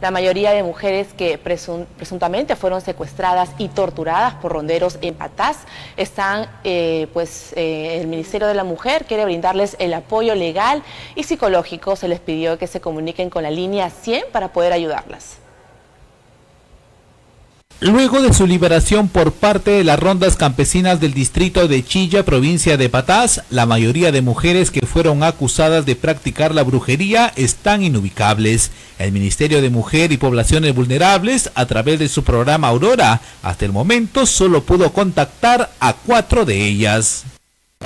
La mayoría de mujeres que presuntamente fueron secuestradas y torturadas por ronderos en Patás están, eh, pues, eh, el Ministerio de la Mujer quiere brindarles el apoyo legal y psicológico. Se les pidió que se comuniquen con la línea 100 para poder ayudarlas. Luego de su liberación por parte de las rondas campesinas del distrito de Chilla, provincia de Patás, la mayoría de mujeres que fueron acusadas de practicar la brujería están inubicables. El Ministerio de Mujer y Poblaciones Vulnerables, a través de su programa Aurora, hasta el momento solo pudo contactar a cuatro de ellas.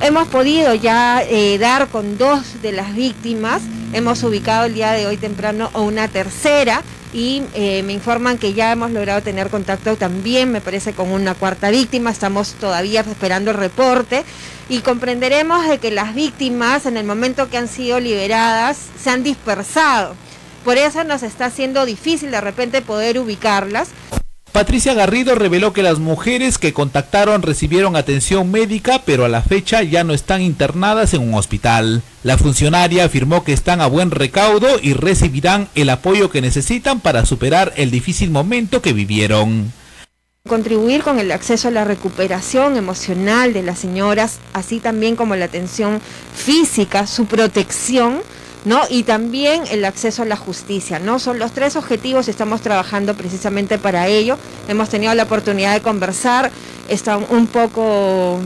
Hemos podido ya eh, dar con dos de las víctimas, hemos ubicado el día de hoy temprano a una tercera y eh, me informan que ya hemos logrado tener contacto también, me parece, con una cuarta víctima, estamos todavía esperando el reporte y comprenderemos de que las víctimas en el momento que han sido liberadas se han dispersado. Por eso nos está siendo difícil de repente poder ubicarlas. Patricia Garrido reveló que las mujeres que contactaron recibieron atención médica, pero a la fecha ya no están internadas en un hospital. La funcionaria afirmó que están a buen recaudo y recibirán el apoyo que necesitan para superar el difícil momento que vivieron. Contribuir con el acceso a la recuperación emocional de las señoras, así también como la atención física, su protección ¿no? Y también el acceso a la justicia, ¿no? Son los tres objetivos, estamos trabajando precisamente para ello. Hemos tenido la oportunidad de conversar, está un poco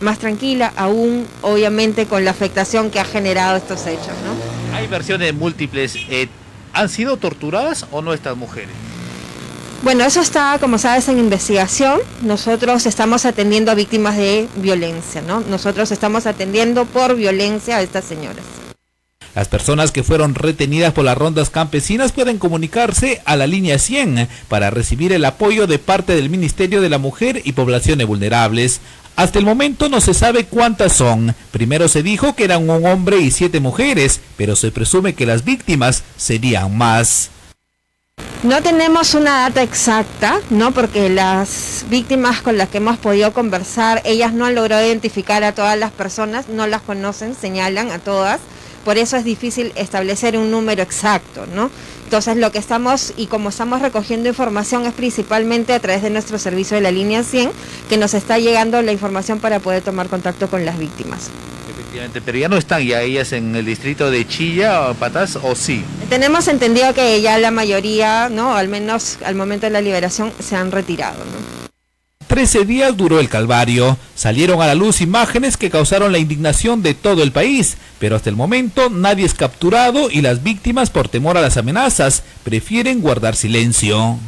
más tranquila, aún obviamente con la afectación que ha generado estos hechos, ¿no? Hay versiones múltiples. Eh, ¿Han sido torturadas o no estas mujeres? Bueno, eso está, como sabes, en investigación. Nosotros estamos atendiendo a víctimas de violencia, ¿no? Nosotros estamos atendiendo por violencia a estas señoras. Las personas que fueron retenidas por las rondas campesinas pueden comunicarse a la línea 100 para recibir el apoyo de parte del Ministerio de la Mujer y Poblaciones Vulnerables. Hasta el momento no se sabe cuántas son. Primero se dijo que eran un hombre y siete mujeres, pero se presume que las víctimas serían más. No tenemos una data exacta, ¿no? Porque las víctimas con las que hemos podido conversar, ellas no han logrado identificar a todas las personas, no las conocen, señalan a todas por eso es difícil establecer un número exacto, ¿no? Entonces lo que estamos y como estamos recogiendo información es principalmente a través de nuestro servicio de la línea 100 que nos está llegando la información para poder tomar contacto con las víctimas. Efectivamente, pero ya no están ya ellas en el distrito de Chilla o Patas o sí. Tenemos entendido que ya la mayoría, ¿no? Al menos al momento de la liberación se han retirado, ¿no? Trece días duró el calvario. Salieron a la luz imágenes que causaron la indignación de todo el país, pero hasta el momento nadie es capturado y las víctimas, por temor a las amenazas, prefieren guardar silencio.